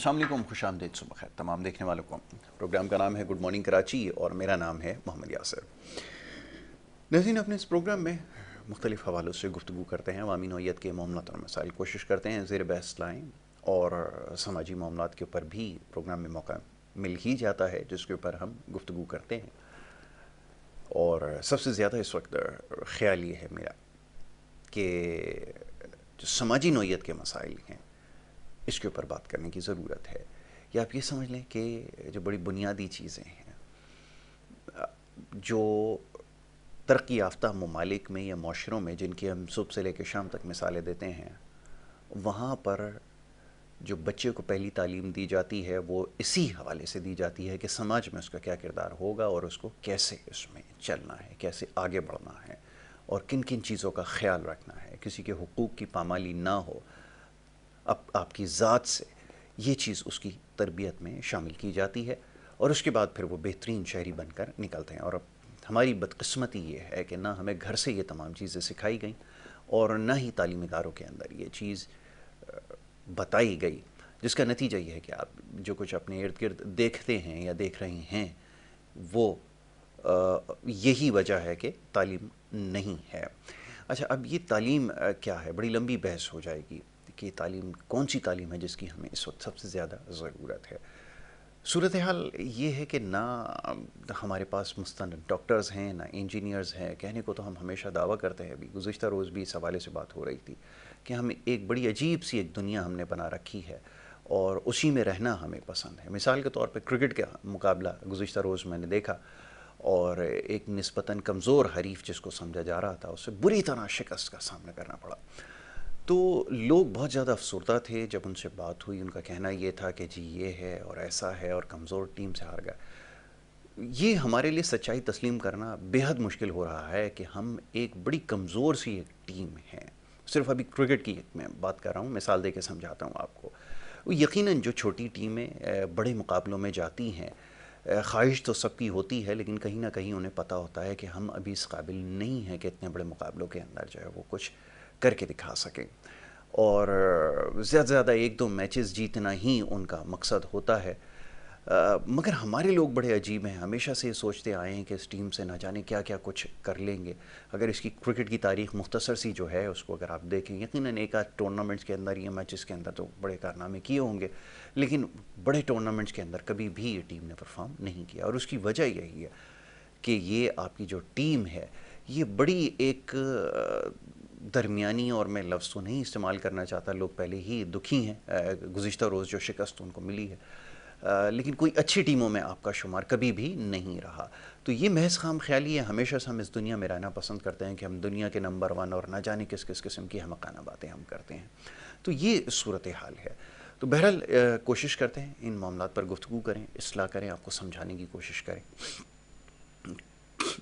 असलम खुश आमदेद सुबह खैर तमाम देखने वालों को प्रोग्राम का नाम है गुड मॉर्निंग कराची और मेरा नाम है मोहम्मद यासर नजीन अपने इस प्रोग्राम में मुख्तलिफ़ हवालों से गुफ्तु करते हैं अवामी नोयत के मामला और मसाइल कोशिश करते हैं ज़ेर बहस लाएँ और समाजी मामला के ऊपर भी प्रोग्राम में मौका मिल ही जाता है जिसके ऊपर हम गुफ्तु करते हैं और सबसे ज़्यादा इस वक्त ख्याल ये है मेरा कि जो समाजी नोयत के मसाइल हैं इसके ऊपर बात करने की ज़रूरत है। या आप ये समझ लें कि जो बड़ी बुनियादी चीज़ें हैं, जो तरक्की याफ्ता ममालिक में या माशरों में जिनकी हम सुबह से लेकर शाम तक मिसालें देते हैं, वहाँ पर जो बच्चे को पहली तालीम दी जाती है, वो इसी हवाले से दी जाती है कि समाज में उसका क्या किरदार होगा और उसको कैसे इसमें चलना है, कैसे आगे बढ़ना है और किन किन चीज़ों का ख्याल रखना है। किसी के हकूक़ की पामाली ना हो अब आपकी ज़ात से ये चीज़ उसकी तरबियत में शामिल की जाती है और उसके बाद फिर वो बेहतरीन शहरी बनकर निकलते हैं। और अब हमारी बदकस्मती ये है कि ना हमें घर से ये तमाम चीज़ें सिखाई गई और ना ही तालीमी इदारों के अंदर ये चीज़ बताई गई, जिसका नतीजा ये है कि आप जो कुछ अपने इर्द गिर्द देखते हैं या देख रहे हैं, वो यही वजह है कि तालीम नहीं है। अच्छा अब ये तालीम क्या है? बड़ी लंबी बहस हो जाएगी। कि तालीम, कौन सी तालीम है जिसकी हमें इस वक्त सबसे ज़्यादा ज़रूरत है? सूरत हाल ये है कि ना हमारे पास मुस्त डॉक्टर्स हैं, ना इंजीनियर्स हैं। कहने को तो हम हमेशा दावा करते हैं, अभी गुज्त रोज़ भी इस हवाले से बात हो रही थी कि हम एक बड़ी अजीब सी एक दुनिया हमने बना रखी है और उसी में रहना हमें पसंद है। मिसाल के तौर पर क्रिकेट का मुकाबला गुज्त रोज़ मैंने देखा और एक नस्बता कमज़ोर हरीफ जिसको समझा जा रहा था, उसे बुरी तरह शिकस्त का सामना करना पड़ा। तो लोग बहुत ज़्यादा अफसरदा थे जब उनसे बात हुई। उनका कहना ये था कि जी, ये है और ऐसा है और कमज़ोर टीम से हार गया। ये हमारे लिए सच्चाई तस्लीम करना बेहद मुश्किल हो रहा है कि हम एक बड़ी कमज़ोर सी एक टीम हैं। सिर्फ़ अभी क्रिकेट की मैं बात कर रहा हूँ, मिसाल दे के समझाता हूँ आपको। यकीनन जो छोटी टीमें बड़े मुकाबलों में जाती हैं ख्वाहिश तो सबकी होती है, लेकिन कहीं ना कहीं उन्हें पता होता है कि हम अभी इस काबिल नहीं हैं कि इतने बड़े मुकाबलों के अंदर जो है वो कुछ करके दिखा सकें। और ज़्यादा से ज़्यादा एक दो मैचेस जीतना ही उनका मकसद होता है। आ, मगर हमारे लोग बड़े अजीब हैं। हमेशा से सोचते आए हैं कि इस टीम से ना जाने क्या क्या कुछ कर लेंगे। अगर इसकी क्रिकेट की तारीख मुख्तसर सी जो है उसको अगर आप देखें यकीन एक आध टूर्नामेंट्स के अंदर या मैचेस के अंदर तो बड़े कारनामे किए होंगे। लेकिन बड़े टूर्नामेंट्स के अंदर कभी भी ये टीम ने परफॉर्म नहीं किया। और उसकी वजह यही है कि ये आपकी जो टीम है ये बड़ी एक दरमियानी और मैं लफ्ज़ तो नहीं इस्तेमाल करना चाहता लोग पहले ही दुखी हैं गुज्त रोज़ जो शिकस्त उनको मिली है। आ, लेकिन कोई अच्छी टीमों में आपका शुमार कभी भी नहीं रहा। तो ये महज खाम ख्याली है हमेशा से हम इस दुनिया में रहना पसंद करते हैं कि हम दुनिया के नंबर वन और ना जाने किस किस किस्म की हमकाना बातें हम करते हैं। तो ये सूरत हाल है। तो बहरहाल कोशिश करते हैं इन मामला पर गुफ्तु करें असलाह करें आपको समझाने की कोशिश करें।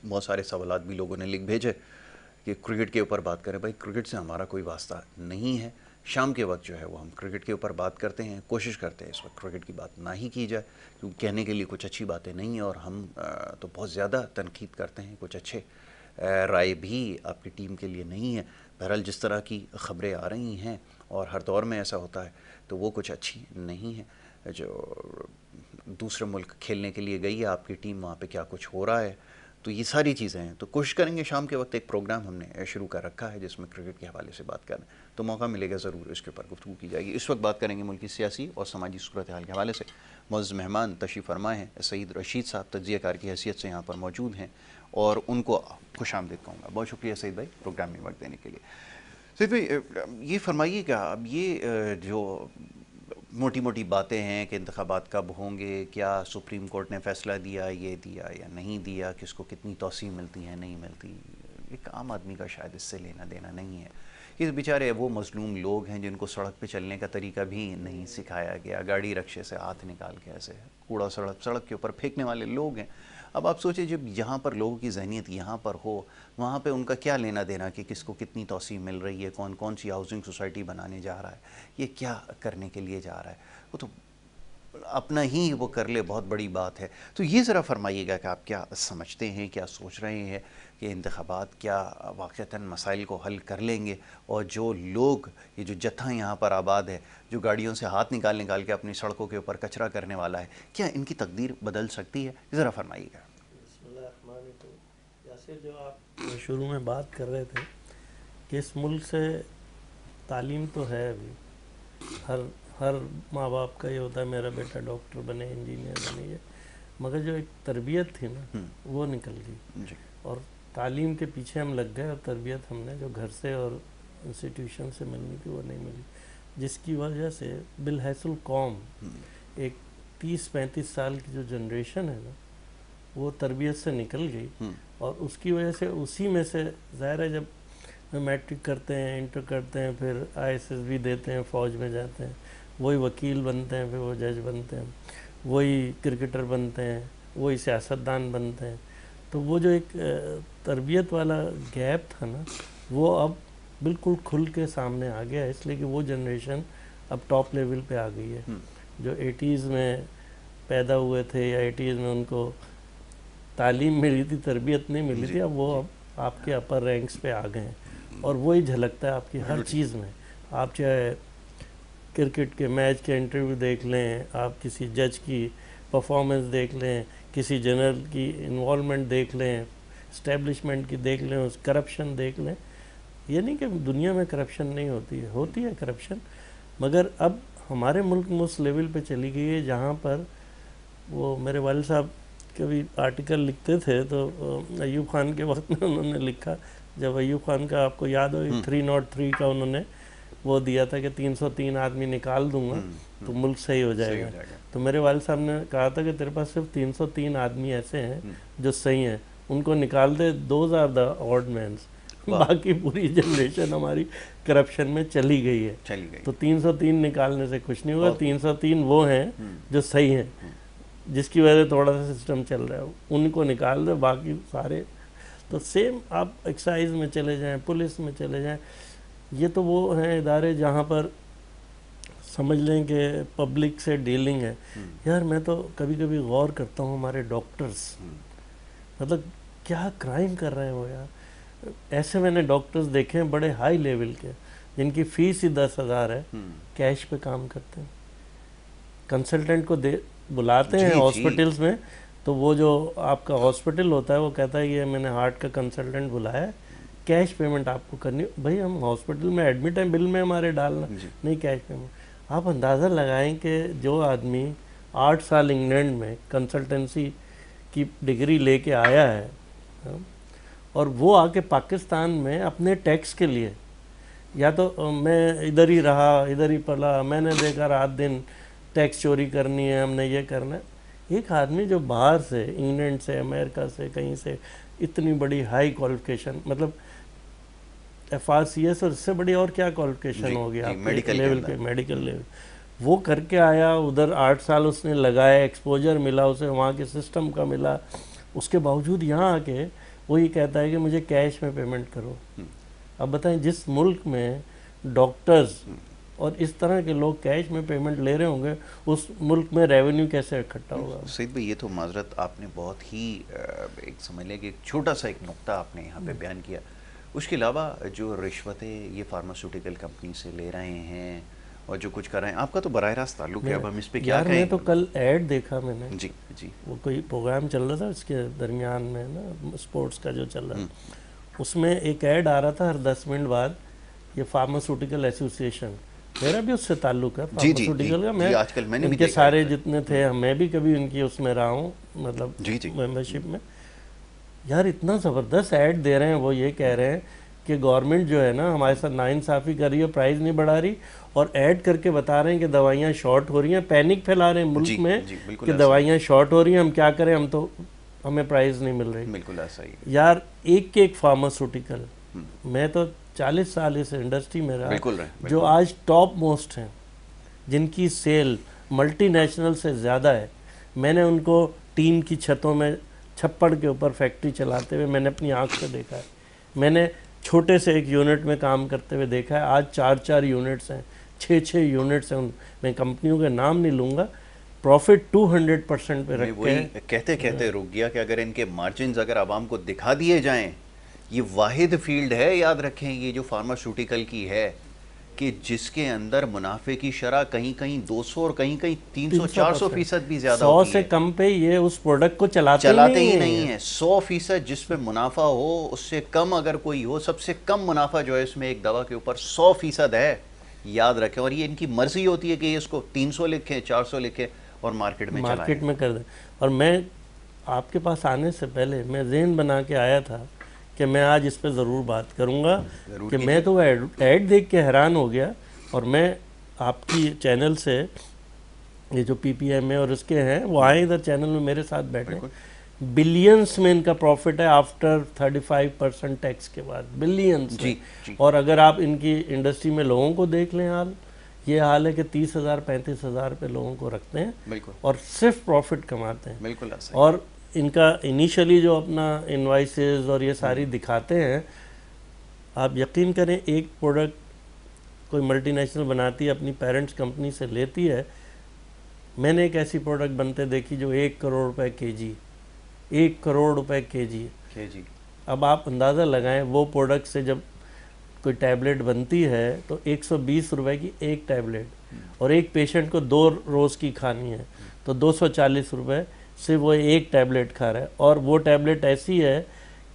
बहुत सारे सवाल भी लोगों ने लिख भेजे। कि क्रिकेट के ऊपर बात करें, भाई क्रिकेट से हमारा कोई वास्ता नहीं है। शाम के वक्त जो है वो हम क्रिकेट के ऊपर बात करते हैं, कोशिश करते हैं इस वक्त क्रिकेट की बात ना ही की जाए, क्योंकि कहने के लिए कुछ अच्छी बातें नहीं हैं और हम तो बहुत ज़्यादा तनकीद करते हैं, कुछ अच्छे राय भी आपकी टीम के लिए नहीं है। बहरहाल जिस तरह की ख़बरें आ रही हैं और हर दौर में ऐसा होता है तो वो कुछ अच्छी नहीं है। जो दूसरे मुल्क खेलने के लिए गई है, आपकी टीम, वहाँ पे क्या कुछ हो रहा है? तो ये सारी चीज़ें हैं। तो कोशिश करेंगे शाम के वक्त एक प्रोग्राम हमने शुरू कर रखा है, जिसमें क्रिकेट के हवाले से बात करें तो मौका मिलेगा ज़रूर इसके ऊपर गुफ्तु की जाएगी। इस वक्त बात करेंगे मुल्क सियासी और समाजी सूरत हाल के हवाले से। मज़ मेहमान तशी फरमा हैं, सईद रशीद साहब तजिया कार की हैसियत से यहाँ पर मौजूद हैं और उनको खुश आमदेद कहूँगा। बहुत शुक्रिया सईद भाई प्रोग्राम में वक्त देने के लिए। सईद भाई ये फरमाइएगा अब ये जो मोटी मोटी बातें हैं कि इंतबात कब होंगे, क्या सुप्रीम कोर्ट ने फ़ैसला दिया, ये दिया या नहीं दिया, किसको कितनी तोसी मिलती है, नहीं मिलती। एक आम आदमी का शायद इससे लेना देना नहीं है। ये बेचारे वो मजलूम लोग हैं जिनको सड़क पे चलने का तरीका भी नहीं सिखाया गया। गाड़ी रक्शे से हाथ निकाल के ऐसे कूड़ा सड़क सड़क के ऊपर फेंकने वाले लोग हैं। अब आप सोचिए, जब यहाँ पर लोगों की जहनीत यहाँ पर हो, वहाँ पे उनका क्या लेना देना कि किसको कितनी तोसी मिल रही है कौन कौन सी हाउसिंग सोसाइटी बनाने जा रहा है, ये क्या करने के लिए जा रहा है? वो तो अपना ही वो कर ले, बहुत बड़ी बात है। तो ये ज़रा फरमाइएगा कि आप क्या समझते हैं, क्या सोच रहे हैं? कि इंतबात क्या वाक़ता मसाइल को हल कर लेंगे और जो लोग ये जो जत्था यहाँ पर आबाद है जो गाड़ियों से हाथ निकाल निकाल के अपनी सड़कों के ऊपर कचरा करने वाला है क्या इनकी तकदीर बदल सकती है? ज़रा फरमाइएगा। जो आप शुरू में बात कर रहे थे कि इस मुल्क से तालीम तो है अभी। हर हर माँ बाप का ये होता है मेरा बेटा डॉक्टर बने इंजीनियर बने ये। मगर जो एक तरबियत थी ना हम्म। वो निकल गई। और तालीम के पीछे हम लग गए और तरबियत हमने जो घर से और इंस्टीट्यूशन से मिलनी थी वो नहीं मिली जिसकी वजह से बिलहसुल कौम हम्म। एक तीस पैंतीस साल की जो जनरेशन है ना वो तरबियत से निकल गई हम्म। और उसकी वजह से उसी में से ज़ाहिर है जब मैट्रिक करते हैं इंटर करते हैं फिर आईएसएस भी देते हैं फ़ौज में जाते हैं वही वकील बनते हैं फिर वो जज बनते हैं वही क्रिकेटर बनते हैं वही सियासतदान बनते हैं तो वो जो एक तरबियत वाला गैप था ना वो अब बिल्कुल खुल के सामने आ गया है इसलिए कि वो जनरेशन अब टॉप लेवल पे आ गई है। हम्म। जो एटीज़ में पैदा हुए थे या एटीज़ में उनको तालीम मिली थी तरबियत नहीं मिली थी अब वो अब आपके अपर रैंक्स पे आ गए हैं। और वही झलकता है आपकी हर चीज़ में। आप चाहे क्रिकेट के मैच के इंटरव्यू देख लें आप किसी जज की परफॉर्मेंस देख लें किसी जनरल की इन्वॉलमेंट देख लें इस्टेब्लिशमेंट की देख लें उस करप्शन देख लें ये नहीं कि दुनिया में करप्शन नहीं होती है होती है करप्शन मगर अब हमारे मुल्क में उस लेवल पे चली गई है जहाँ पर वो मेरे वाल साहब कभी आर्टिकल लिखते थे तो अयूब खान के वक्त में उन्होंने लिखा जब अयूब खान का आपको याद हो थ्री नॉट थ्री का उन्होंने वो दिया था कि 303 आदमी निकाल दूँगा हम्म, हम्म। तो मुल्क सही हो जाएगा, सही हो जाएगा। तो मेरे वाल साहब ने कहा था कि तेरे पास सिर्फ़ 303 आदमी ऐसे हैं हम्म। जो सही हैं उनको निकाल दे those are the old men's बाकी पूरी जनरेशन हमारी करप्शन में चली गई है। चली गई। तो 303 निकालने से कुछ नहीं होगा 303 वो हैं हम्म। जो सही हैं हम्म। जिसकी वजह से थोड़ा सा सिस्टम चल रहा है। उनको निकाल दो बाकी सारे। तो सेम आप एक्साइज में चले जाएँ पुलिस में चले जाएँ ये तो वो हैं इदारे जहाँ पर समझ लें कि पब्लिक से डीलिंग है। हम्म। यार मैं तो कभी कभी गौर करता हूँ हमारे डॉक्टर्स मतलब क्या क्राइम कर रहे हैं वो यार? ऐसे मैंने डॉक्टर्स देखे हैं बड़े हाई लेवल के जिनकी फ़ीस ही दस हज़ार है कैश हम्म। पे काम करते हैं। कंसल्टेंट को दे बुलाते हैं हॉस्पिटल्स में तो वो जो आपका हॉस्पिटल होता है वो कहता है ये मैंने हार्ट का कंसल्टेंट बुलाया है कैश पेमेंट आपको करनी भाई हम हॉस्पिटल में एडमिट हैं बिल में हमारे डालना। नहीं कैश पेमेंट आप अंदाज़ा लगाएँ कि जो आदमी आठ साल इंग्लैंड में कंसल्टेंसी की डिग्री लेके आया हाँ, और वो आके पाकिस्तान में अपने टैक्स के लिए या तो मैं इधर ही रहा इधर ही पला मैंने देखा रात दिन टैक्स चोरी करनी है हमने ये करना है। एक आदमी जो बाहर से इंग्लैंड से अमेरिका से कहीं से इतनी बड़ी हाई क्वालिफिकेशन मतलब एफ़ आर सी एस और इससे बड़ी और क्या क्वालिफिकेशन हो गया मेडिकल लेवल पे मेडिकल लेवल वो करके आया उधर आठ साल उसने लगाया एक्सपोजर मिला उसे वहाँ के सिस्टम का मिला। उसके बावजूद यहाँ आके वो ये कहता है कि मुझे कैश में पेमेंट करो हम्म। अब बताएँ जिस मुल्क में डॉक्टर्स हम्म। और इस तरह के लोग कैश में पेमेंट ले रहे होंगे उस मुल्क में रेवेन्यू कैसे इकट्ठा होगा सईद भाई ये तो माजरत आपने बहुत ही एक समझ लें कि एक छोटा सा एक नुकता आपने यहाँ पे हम्म। बयान किया उसके अलावा जो रिश्वतें ये फार्मास्यूटिकल कंपनी से ले रहे हैं और जो कुछ कर रहे हैं। आपका तो बर रास्त ताल्लुक है अब हम इस पे क्या कहें मैं तो कल ऐड देखा मैंने। जी जी। वो कोई प्रोग्राम चल रहा था उसके दरमियान में ना स्पोर्ट्स का जो चल रहा है। हम्म। उसमें एक ऐड आ रहा था हर दस मिनट बाद ये फार्मास्यूटिकल एसोसिएशन मेरा भी उससे ताल्लुक है फार्मास्यूटिकल का। मैं आजकल मैंने इनके सारे जितने थे मैं भी कभी उनकी उसमें रहा हूँ मतलब मेंबरशिप में। यार इतना ज़बरदस्त ऐड दे रहे हैं वो ये कह रहे हैं कि गवर्नमेंट जो है ना हमारे साथ नाइंसाफ़ी कर रही है प्राइस नहीं बढ़ा रही और ऐड करके बता रहे हैं कि दवाइयाँ शॉर्ट हो रही हैं। पैनिक फैला रहे हैं मुल्क जी, में जी, कि दवाइयाँ शॉर्ट हो रही हैं हम क्या करें? हम तो हमें प्राइस नहीं मिल रही। बिल्कुल ऐसा ही यार एक के एक फार्मास्यूटिकल हम्म। मैं तो चालीस साल इस इंडस्ट्री में रहा बिल्कुल। जो आज टॉप मोस्ट हैं जिनकी सेल मल्टीनेशनल से ज़्यादा है। मैंने उनको टीम की छतों में छप्पड़ के ऊपर फैक्ट्री चलाते हुए मैंने अपनी आँख से देखा है। मैंने छोटे से एक यूनिट में काम करते हुए देखा है। आज चार चार यूनिट्स हैं छः छः यूनिट्स हैं। उन मैं कंपनियों के नाम नहीं लूँगा। प्रॉफिट 200 परसेंट पे हैं। कहते कहते रुक गया कि अगर इनके मार्जिन अगर आवाम को दिखा दिए जाएँ ये वाहिद फ़ील्ड है याद रखें ये जो फार्मास्यूटिकल की है। कि जिसके अंदर मुनाफे की शरह कहीं कहीं 200 और कहीं कहीं 300 400 फ़ीसद भी ज़्यादा सौ से कम पे ये उस प्रोडक्ट को चलाते, चलाते ही नहीं है। सौ फ़ीसद जिस पे मुनाफा हो उससे कम अगर कोई हो सबसे कम मुनाफा जो है इसमें एक दवा के ऊपर सौ फ़ीसद है याद रखें। और ये इनकी मर्ज़ी होती है कि ये इसको 300 लिखें 400 लिखें और मार्केट में मार्केट में कर दें। और मैं आपके पास आने से पहले मैं जेन बना के आया था कि मैं आज इस पर ज़रूर बात करूँगा कि मैं तो ऐड ऐड देख के हैरान हो गया और मैं आपकी चैनल से ये जो पी पी एम है और उसके हैं वो आए इधर चैनल में मेरे साथ बैठे। बिलियंस में इनका प्रॉफिट है आफ्टर 35 परसेंट टैक्स के बाद। बिलियंस जी, जी। और अगर आप इनकी इंडस्ट्री में लोगों को देख लें हाल ये हाल है कि तीस हज़ार पैंतीस हज़ार पे लोगों को रखते हैं और सिर्फ़ प्रॉफिट कमाते हैं। बिल्कुल और इनका इनिशियली जो अपना इन्वाइसेस और ये सारी दिखाते हैं आप यकीन करें एक प्रोडक्ट कोई मल्टीनेशनल बनाती है अपनी पेरेंट्स कंपनी से लेती है मैंने एक ऐसी प्रोडक्ट बनते देखी जो एक करोड़ रुपए के जी एक करोड़ रुपए के जी के जी अब आप अंदाज़ा लगाएँ वो प्रोडक्ट से जब कोई टैबलेट बनती है तो 120 रुपए की एक टैबलेट और एक पेशेंट को दो रोज़ की खानी है तो 240 रुपए से वो एक टैबलेट खा रहा है और वो टैबलेट ऐसी है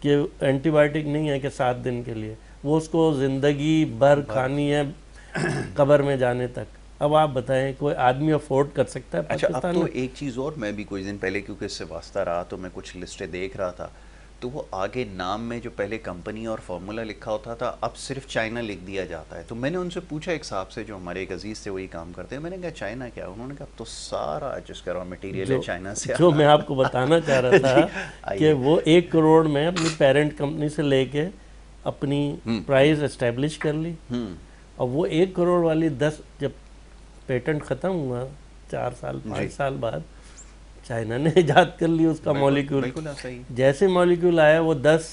कि एंटीबायोटिक नहीं है कि सात दिन के लिए। वो उसको ज़िंदगी भर खानी है कबर में जाने तक। अब आप बताएँ कोई आदमी अफोर्ड कर सकता है अच्छा अब तो एक चीज़ और मैं भी कुछ दिन पहले क्योंकि इससे वास्ता रहा तो मैं कुछ लिस्टें देख रहा था। तो वो आगे नाम में जो पहले कंपनी और फार्मूला लिखा होता था अब सिर्फ़ चाइना लिख दिया जाता है। तो मैंने उनसे पूछा एक साहब से जो हमारे एक अज़ीज़ थे वही काम करते हैं मैंने कहा चाइना क्या उन्होंने कहा तो सारा जिसका रॉ मटेरियल है चाइना से जो मैं आपको बताना चाह रहा था कि वो एक करोड़ में अपनी पेरेंट कंपनी से लेके अपनी प्राइस एस्टेब्लिश कर ली। हम्म। और वो एक करोड़ वाली दस जब पेटेंट ख़त्म हुआ चार साल। पाँच साल बाद चाइना ने ईजाद कर ली उसका मॉलिक्यूल। ही जैसे मॉलिक्यूल आया वो दस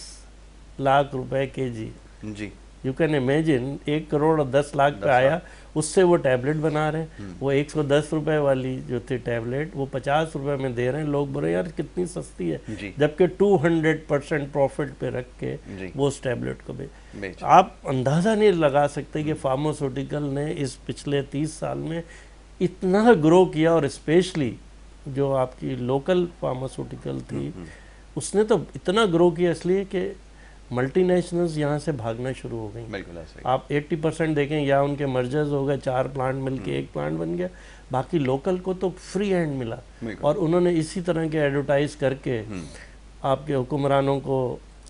लाख रुपए के जी। जी यू कैन इमेजिन एक करोड़ और दस लाख पे आया उससे वो टैबलेट बना रहे हैं। वो एक सौ दस रुपये वाली जो थी टैबलेट वो पचास रुपए में दे रहे हैं। लोग बोले यार कितनी सस्ती है। जबकि टू हंड्रेड परसेंट प्रॉफिट पे रख के वो उस टैबलेट को बेच। आप अंदाज़ा नहीं लगा सकते कि फार्मास्यूटिकल ने इस पिछले तीस साल में इतना ग्रो किया और स्पेशली जो आपकी लोकल फार्मास्यूटिकल थी उसने तो इतना ग्रो किया इसलिए कि मल्टीनेशनल्स यहाँ से भागना शुरू हो गई। आप 80 परसेंट देखें या उनके मर्जर्स हो गए चार प्लांट मिलके एक प्लांट बन गया। बाकी लोकल को तो फ्री हैंड मिला। और उन्होंने इसी तरह के एडवर्टाइज करके हम्म, आपके हुक्मरानों को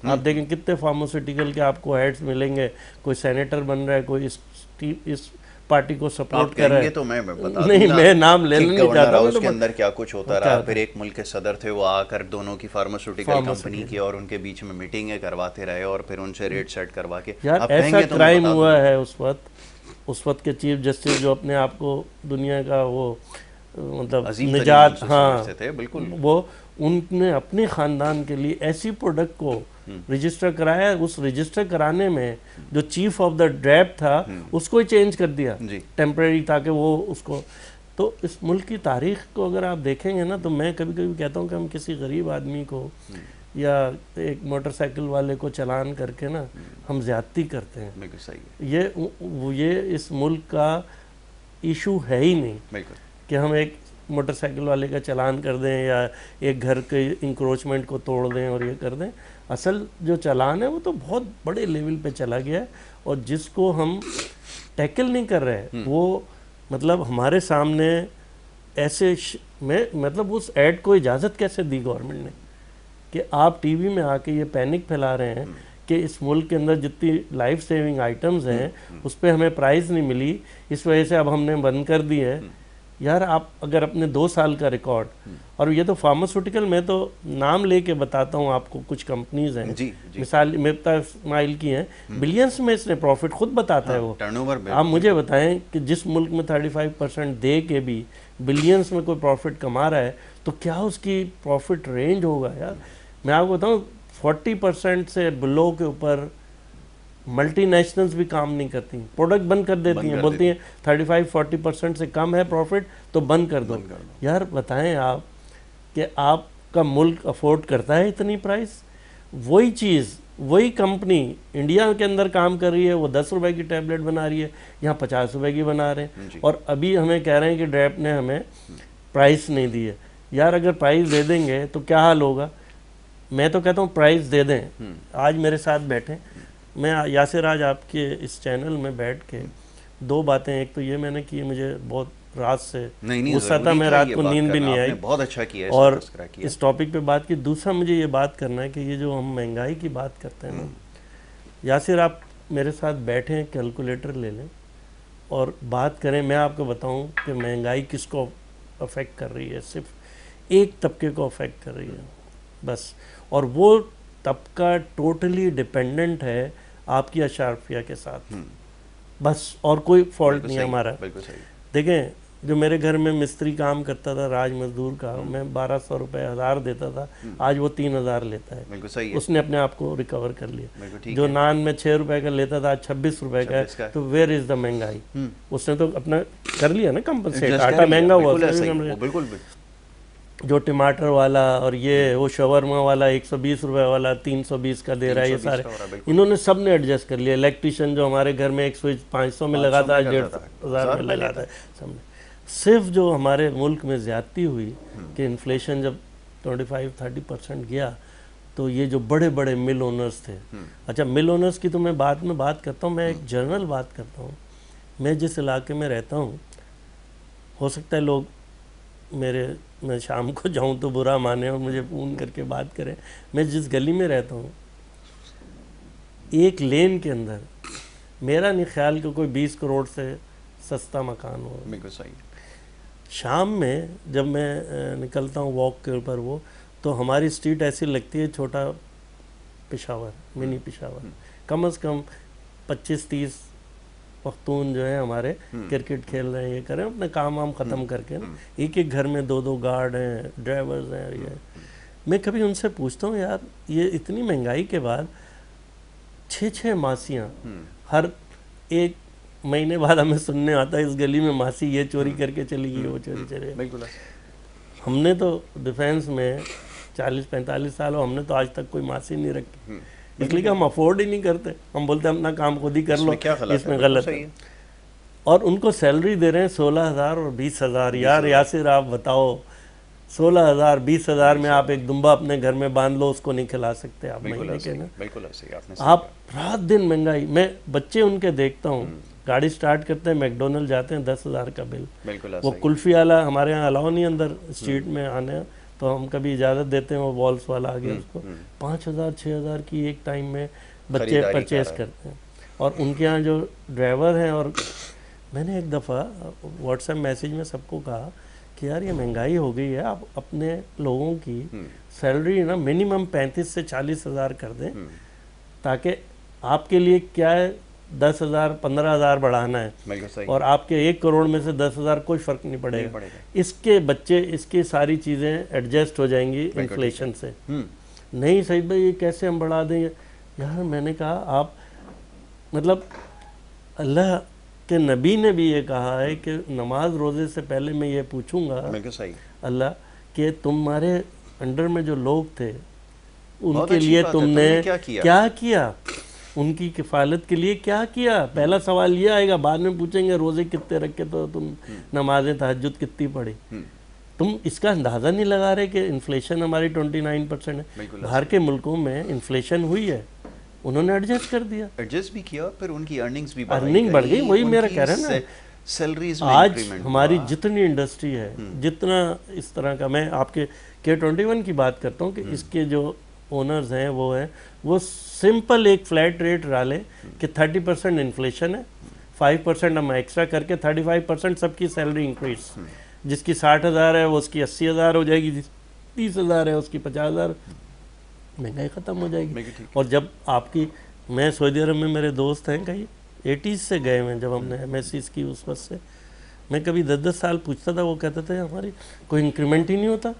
आप देखें कितने फार्मास्यूटिकल के आपको एड्स मिलेंगे। कोई सेनेटर बन रहा है कोई इस इस पार्टी को सपोर्ट कर रहा है। तो मैं बता नहीं, मैं नाम लेना कि नहीं चाहता, हाउस मैं के तो अंदर क्या कुछ होता रहा? फिर एक मुल्क के सदर थे वो आकर दोनों की फार्मास्यूटिकल कंपनी की और उनके बीच में मीटिंगें करवाते रहे और फिर उनसे रेट सेट करवा के यार ऐसा कहेंगे तो क्राइम हुआ है उस वक्त उस वक्त के चीफ जस्टिस जो अपने आप को दुनिया का वो मतलब निजात हाँ थे बिल्कुल। वो उनने अपने खानदान के लिए ऐसी प्रोडक्ट को रजिस्टर कराया उस रजिस्टर कराने में जो चीफ ऑफ़ द ड्रैप था उसको ही चेंज कर दिया। टेम्परेरी ताकि वो उसको तो इस मुल्क की तारीख को अगर आप देखेंगे ना तो मैं कभी कभी कहता हूँ कि हम किसी गरीब आदमी को या एक मोटरसाइकिल वाले को चलान करके ना हम ज्यादती करते हैं। बिल्कुल सही है। ये ये इस मुल्क का इशू है ही नहीं कि हम एक मोटरसाइकिल वाले का चलान कर दें या एक घर के इंक्रोचमेंट को तोड़ दें और ये कर दें। असल जो चालान है वो तो बहुत बड़े लेवल पे चला गया है और जिसको हम टैकल नहीं कर रहे वो मतलब हमारे सामने ऐसे में मतलब उस ऐड को इजाज़त कैसे दी गवर्नमेंट ने? कि आप टीवी में आके ये पैनिक फैला रहे हैं कि इस मुल्क के अंदर जितनी लाइफ सेविंग आइटम्स हैं उस पर हमें प्राइस नहीं मिली इस वजह से अब हमने बंद कर दी है। यार आप अगर अपने दो साल का रिकॉर्ड और ये तो फार्मास्यूटिकल में तो नाम लेके बताता हूँ आपको कुछ कंपनीज़ हैं। जी जी। मिसाल मेपता स्माइल की हैं। बिलियंस में इसने प्रॉफिट खुद बताता हाँ, है वो। टर्नओवर आप मुझे बताएँ कि जिस मुल्क में 35 परसेंट दे के भी बिलियंस में कोई प्रॉफिट कमा रहा है तो क्या उसकी प्रॉफिट रेंज होगा यार? मैं आपको बताऊँ फोर्टी परसेंट से बिलो के ऊपर मल्टीनेशनल्स भी काम नहीं करती प्रोडक्ट बंद कर देती हैं बोलती हैं थर्टी फाइव फोर्टी परसेंट से कम है प्रॉफिट तो बंद कर दो। कर दो। यार बताएँ आप कि आपका मुल्क अफोर्ड करता है इतनी प्राइस वही चीज़ वही कंपनी इंडिया के अंदर काम कर रही है वो दस रुपए की टैबलेट बना रही है यहाँ पचास रुपए की बना रहे हैं। और अभी हमें कह रहे हैं कि ड्रैप ने हमें प्राइस नहीं दी है। यार अगर प्राइस दे देंगे तो क्या हाल होगा? मैं तो कहता हूँ प्राइस दे दें। हम्म। आज मेरे साथ बैठे मैं यासिर आज आपके इस चैनल में बैठ के दो बातें एक तो ये मैंने की मुझे बहुत रात से नहीं नहीं गुस्सा था ज़रूरी मैं रात को नींद भी नहीं आई। बहुत अच्छा किया है और किया इस टॉपिक पे बात की दूसरा मुझे ये बात करना है कि ये जो हम महँगाई की बात करते हैं ना हम्म। यासिर आप मेरे साथ बैठे कैलकुलेटर ले लें और बात करें मैं आपको बताऊँ कि महँगाई किसको अफेक्ट कर रही है सिर्फ़ एक तबके को अफेक्ट कर रही है बस। और वो तबका टोटली डिपेंडेंट है आपकी अशारफिया के साथ। हम्म, बस और कोई फॉल्ट नहीं हमारा। देखें जो मेरे घर में मिस्त्री काम करता था राज मजदूर का मैं बारह सौ रुपये हज़ार देता था आज वो तीन हज़ार लेता है। बिल्कुल सही है। उसने अपने आप को रिकवर कर लिया। जो नान में छः रुपए का लेता था आज छब्बीस रुपए का है। तो वेयर इज़ द महँगाई? हम्म, उसने तो अपना कर लिया ना कंपनसेट आटा महँगा हुआ बिल्कुल जो टमाटर वाला और ये वो शवरमा वाला 120 रुपए वाला 320 का दे रहा है ये सारे। इन्होंने सबने एडजस्ट कर लिया। इलेक्ट्रिशियन जो हमारे घर में एक स्विच 500 में लगाता है में डेढ़ था, हज़ार हज़ार में लगाता है सबने सिर्फ़ जो हमारे मुल्क में ज़्यादती हुई हम्म। कि इन्फ्लेशन जब 25 30 परसेंट गया तो ये जो बड़े बड़े मिल ओनर्स थे। हम्म, अच्छा मिल ओनर्स की तो मैं बाद में बात करता हूँ मैं एक जनरल बात करता हूँ। मैं जिस इलाके में रहता हूँ हो सकता है लोग मेरे मैं शाम को जाऊँ तो बुरा माने और मुझे फ़ोन करके बात करें। मैं जिस गली में रहता हूँ एक लेन के अंदर मेरा नहीं ख्याल कि कोई बीस करोड़ से सस्ता मकान हो। बिल्कुल सही शाम में जब मैं निकलता हूँ वॉक के ऊपर वो तो हमारी स्ट्रीट ऐसी लगती है छोटा पिशावर मिनी पिशावर। कम अज़ कम 25-30 पख्तून जो है हमारे हम्म। क्रिकेट खेल रहे हैं ये कर अपने काम वाम ख़त्म करके ना। एक एक घर में दो दो गार्ड हैं ड्राइवर्स हैं ये। मैं कभी उनसे पूछता हूँ यार ये इतनी महँगाई के बाद छः छः मासियाँ हम्म, हर एक महीने बाद हमें सुनने आता है इस गली में मासी ये चोरी करके चली गई वो चोरी चली गई। हमने तो डिफेंस में 40-45 साल हो हमने तो आज तक कोई मासी नहीं रखी। हम्म, इसलिए कि हम अफोर्ड ही नहीं करते। हम बोलते हैं अपना काम खुद ही कर लो क्या गलत इसमें गलत है। और उनको सैलरी दे रहे हैं सोलह हज़ार और बीस हज़ार। यार यासिर आप बताओ सोलह हज़ार बीस हज़ार में आप एक दुम्बा अपने घर में बाँध लो उसको नहीं खिला सकते आप महीने के ना। बिल्कुल ही आप रात दिन महँगाई मैं बच्चे उनके देखता हूँ हम्म। गाड़ी स्टार्ट करते हैं मैकडोनल्ड जाते हैं दस हज़ार का बिल बिल्कुल वो कुल्फ़ी वाला हमारे यहाँ अलाउ नहीं अंदर स्ट्रीट में आने। तो हम कभी इजाज़त देते हैं वो वॉल्स वाला आ गया उसको। हम्म, पाँच हज़ार छः हज़ार की एक टाइम में बच्चे परचेज करते हैं। और उनके यहाँ जो ड्राइवर हैं और मैंने एक दफ़ा व्हाट्सएप मैसेज में सबको कहा कि यार ये महँगाई हो गई है आप अपने लोगों की हम्म, सैलरी ना मिनिमम पैंतीस से चालीस हज़ार कर दें हम्म, ताकि आपके लिए क्या है दस हज़ार पंद्रह हज़ार बढ़ाना है। और आपके एक करोड़ में से दस हज़ार कोई फ़र्क नहीं नहीं पड़ेगा। इसके बच्चे इसकी सारी चीज़ें एडजस्ट हो जाएँगी इन्फ्लेशन से। हम्म, नहीं सही भाई ये कैसे हम बढ़ा देंगे यार मैंने कहा आप मतलब अल्लाह के नबी ने भी ये कहा है कि नमाज़ रोज़े से पहले मैं ये पूछूँगा सही। अल्लाह कि तुम्हारे अंडर में जो लोग थे उनके लिए तुमने तुमने क्या किया? क्या किया? उनकी किफ़ालत के लिए क्या किया? पहला सवाल ये आएगा बाद में पूछेंगे रोज़े कितने रखे तो तुम नमाजें तहजद कितनी पढ़ी? हम्म, तुम इसका अंदाज़ा नहीं लगा रहे कि इन्फ्लेशन हमारी 29 परसेंट है। बाहर के मुल्कों में इन्फ्लेशन हुई है। उन्होंने एडजस्ट कर दिया। एडजस्ट भी किया फिर उनकी अर्निंग्स भी Earning बढ़ गई, वही मेरा कह रहा है ना। सैलरीज आज हमारी जितनी इंडस्ट्री है जितना इस तरह का मैं आपके के ट्वेंटी वन की बात करता हूँ कि इसके जो ओनर्स हैं वो हैं वो सिंपल एक फ्लैट रेट डाले कि थर्टी परसेंट इन्फ्लेशन है फाइव परसेंट हम एक्स्ट्रा करके थर्टी फाइव परसेंट सबकी सैलरी इंक्रीज जिसकी साठ हज़ार है वो उसकी अस्सी हज़ार हो जाएगी जिस तीस हज़ार है उसकी पचास हज़ार महँगाई ख़त्म हो जाएगी। और जब आपकी मैं सऊदी अरब में मेरे दोस्त हैं कहीं एटीज़ से गए हैं जब हमने एम की उस वक्त से मैं कभी दस दस साल पूछता था वो कहते थे हमारी कोई इंक्रीमेंट ही नहीं होता।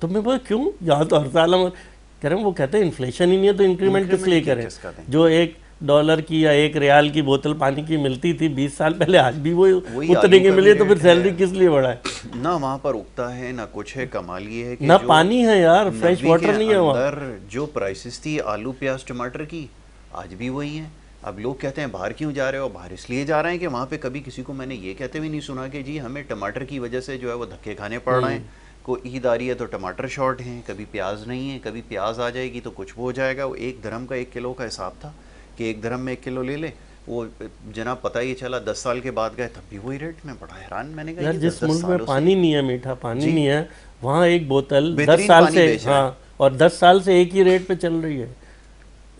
तो मैं बोला क्यों? यहाँ तो हर साल हम कह रहे हैं वो कहते हैं इन्फ्लेशन ही नहीं है तो इंक्रीमेंट किस लिए करें? जो एक डॉलर की या एक रियाल की बोतल पानी की मिलती थी बीस साल पहले आज भी वो वही उतने की मिली तो फिर सैलरी किस लिए बढ़ा है? ना वहाँ पर उगता है ना कुछ है कमाल ये है कि ना पानी है यार फ्रेश वाटर नहीं है वहाँ। जो प्राइसेस थी आलू प्याज टमाटर की आज भी वही है। अब लोग कहते हैं बाहर क्यों जा रहे हो? बाहर इसलिए जा रहे हैं कि वहाँ पे कभी किसी को मैंने ये कहते हुए नहीं सुना कि जी हमें टमाटर की वजह से जो है वो धक्के खाने पड़ रहे हम्म। हैं को ईद आ रही है तो टमाटर शॉर्ट हैं कभी प्याज नहीं है कभी प्याज आ जाएगी तो कुछ वो हो जाएगा। वो एक धर्म का एक किलो का हिसाब था कि एक धर्म में एक किलो ले ले। वो जना पता ही चला दस साल के बाद गए तब भी वही रेट में बड़ा हैरान मैंने कहा यार जिस मुल्क में पानी नहीं है मीठा पानी नहीं है वहाँ एक बोतल दस साल से हैं। और दस साल से एक ही रेट पे चल रही है।